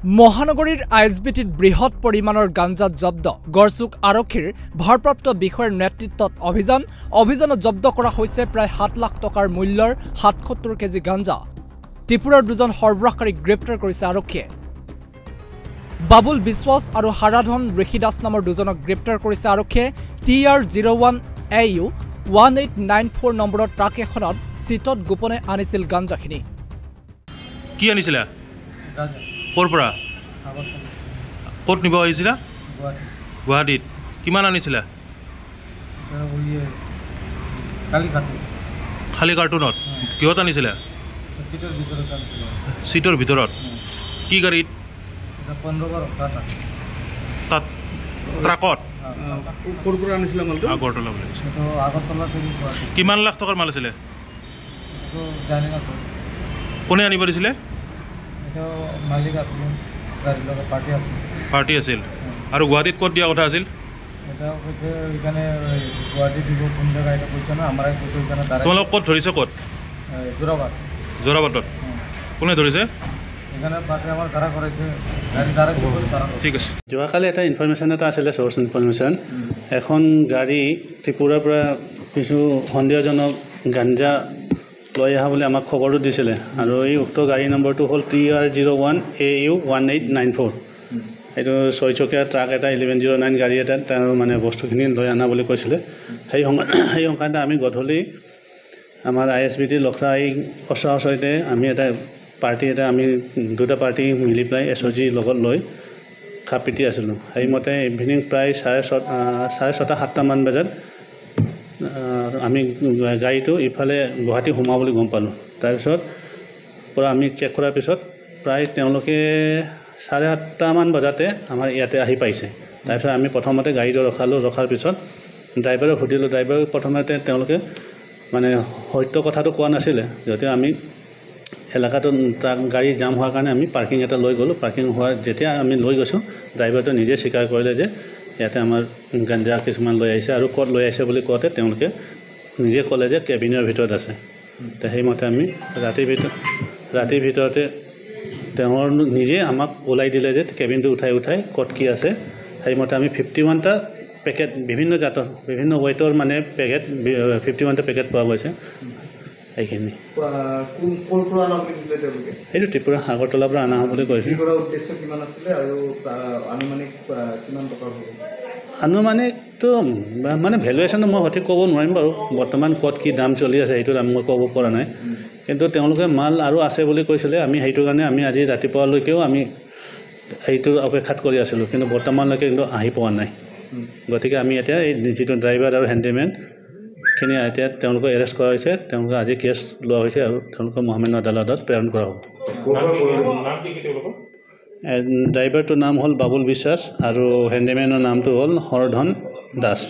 মহানগৰীৰ আই S B টিত বৃহৎ পৰিমাণৰ গাঞ্জা জব্দ। গড়চুক আৰক্ষীৰ ভাৰপ্ৰাপ্ত বিষয়াৰ নেতৃত্বত অভিযান। অভিযানত জব্দ কৰা হৈছে প্ৰায় সাত লাখ টকাৰ মূল্যৰ সাতসত্তৰ কেজি গাঞ্জা। ত্ৰিপুৰাৰ দুজন সৰবৰাহকাৰীক গ্ৰেপ্তাৰ কৰিছে আৰক্ষীয়ে। বাবুল বিশ্বাস আৰু হাৰাধন ঋষি দাস নামৰ দুজনক গ্ৰেপ্তাৰ কৰিছে আৰক্ষীয়ে। T R zero' one A U one eight nine four নম্বৰৰ ট্ৰাক এখনত চিটত গোপনে আনিছিল গাঞ্জাখিনি। কি আনিছিলা? ক'ৰ পৰা? ক'ত নিব আহিছিলা? গুৱাহাটী গুৱাহাটীত। কিমান আনিছিলা? খালী কাৰ্টুনত। কিহত আনিছিলা? চিটৰ ভিতৰত। কি গাড়ীত? তাত ট্ৰাকত? কিমান লাখ টকাৰ মাল আছিলে? কোনে আনিব দিছিলে? মালিক আছিলে গাড়ীৰ লগত পাৰ্টি আছিল। পাৰ্টি আছিল। আৰু গুৱাহাটীত ক'ত দিয়া কথা আছিল? এটা কৈছে সেইকাৰণে এই গুৱাহাটী দিব কোন জেগা এটা কৈছে না আমাৰে কৈছে সেইকাৰণে তোমালোক ক'ত ধৰিছে ক'ত? যোৰাবাদ যোৰাবাটত। কোনে ধৰিছে। ঠিক আছে। যোৱাকালি এটা ইনফৰমেশ্যন এটা আছিলে চ'ৰ্চ ইনফৰমেশ্যন এখন গাড়ী ত্ৰিপুৰাৰ পৰা কিছু সন্দেহজনক গাঞ্জা লৈ অহা বুলি আমাক খবৰটো দিছিলে। আৰু এই উক্ত গাড়ী নম্বৰটো হ'ল T R zero' one A U one eight nine four. এইটো ছয়চকীয়া ট্ৰাক এটা ইলেভেন জিৰ' নাইন গাড়ী এটা তেওঁ মানে বস্তুখিনি লৈ অনা বুলি কৈছিলে। সেই সেই সংখ্যাতে আমি গধূলি আমাৰ আই এছ বি টিৰ লখৰা এই ওচৰা ওচৰতে আমি এটা পাৰ্টি এটা আমি দুটা পাৰ্টি মিলি পেলাই এছ অ' জিৰ লগত লৈ খাপ পিটি আছিলোঁ। সেইমতে ইভিনিং প্ৰায় চাৰে ছ চাৰে ছটা সাতটামান বজাত আমি গাড়ীটো ইফালে গুৱাহাটী সোমাওঁ বুলি গম পালোঁ। তাৰপিছত পৰা আমি চেক কৰাৰ পিছত প্ৰায় তেওঁলোকে চাৰে সাতটামান বজাতে আমাৰ ইয়াতে আহি পাইছে। তাৰপিছত আমি প্ৰথমতে গাড়ীটো ৰখালোঁ। ৰখাৰ পিছত ড্ৰাইভাৰক সুধিলোঁ ড্ৰাইভাৰক প্ৰথমতে তেওঁলোকে মানে সত্য কথাটো কোৱা নাছিলে যদিও আমি এলেকাটোত ট্ৰাক গাড়ী জাম হোৱাৰ কাৰণে আমি পাৰ্কিং এটা লৈ গ'লোঁ। পাৰ্কিং হোৱাৰ যেতিয়া আমি লৈ গৈছোঁ ড্ৰাইভাৰটো নিজে স্বীকাৰ কৰিলে যে ইয়াতে আমাৰ গাঞ্জা কিছুমান লৈ আহিছে আৰু ক'ত লৈ আহিছে বুলি কওঁতে তেওঁলোকে নিজে ক'লে যে কেবিনৰ ভিতৰত আছে। তো সেইমতে আমি ৰাতিৰ ভিতৰত ৰাতিৰ ভিতৰতে তেওঁৰ নিজে আমাক ওলাই দিলে যে কেবিনটো উঠাই উঠাই ক'ত কি আছে। সেইমতে আমি ফিফটি ওৱানটা পেকেট বিভিন্ন জাতৰ বিভিন্ন ৱেইটৰ মানে পেকেট ফিফটি ওৱানটা পেকেট পোৱা গৈছে। সেইখিনি তেওঁলোকে? সেইটো ত্ৰিপুৰা আগৰতলাৰ পৰা অনা হ'ব বুলি কৈছে। আনুমানিকটো মানে ভেলুৱেশ্যনটো মই সঠিক ক'ব নোৱাৰিম বাৰু। বৰ্তমান ক'ত কি দাম চলি আছে সেইটো মই ক'ব পৰা নাই। কিন্তু তেওঁলোকে মাল আৰু আছে বুলি কৈছিলে। আমি সেইটো কাৰণে আমি আজি ৰাতিপুৱালৈকেও আমি সেইটোৰ অপেক্ষাত কৰি আছিলোঁ। কিন্তু বৰ্তমানলৈকে কিন্তু আহি পোৱা নাই। গতিকে আমি এতিয়া এই যিটো ড্ৰাইভাৰ আৰু হেণ্ডিমেনখিনি এতিয়া তেওঁলোকক এৰেষ্ট কৰা হৈছে তেওঁলোকে আজি কেছ লোৱা হৈছে আৰু তেওঁলোকক মহামান্য আদালতত প্ৰেৰণ কৰা হ'ব। ড্ৰাইভাৰটোৰ নাম হ'ল বাবুল বিশ্বাস আৰু হেণ্ডিমেনৰ নামটো হ'ল হৰধন দাস।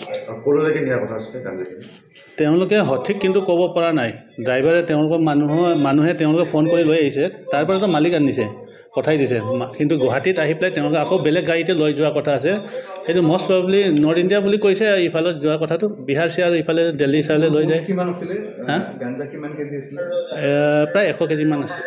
তেওঁলোকে সঠিক কিন্তু ক'ব পৰা নাই। ড্ৰাইভাৰে তেওঁলোকৰ মানুহৰ মানুহে তেওঁলোকে ফোন কৰি লৈ আহিছে তাৰ পৰাতো মালিক আনিছে। পঠাই দিছে। কিন্তু গুৱাহাটীত আহি পেলাই তেওঁলোকে আকৌ বেলেগ গাড়ীতে লৈ যোৱা কথা আছে। সেইটো মষ্ট প্ৰবলি নৰ্থ ইণ্ডিয়া বুলি কৈছে ইফালত যোৱা কথাটো। বিহাৰ চিহাৰ ইফালে দিল্লী চাইলে লৈ যায়। কিমান আছিলে? হা? গাঞ্জা কিমান কেজি আছিলে? এ, প্ৰায় এশ কেজিমান আছে।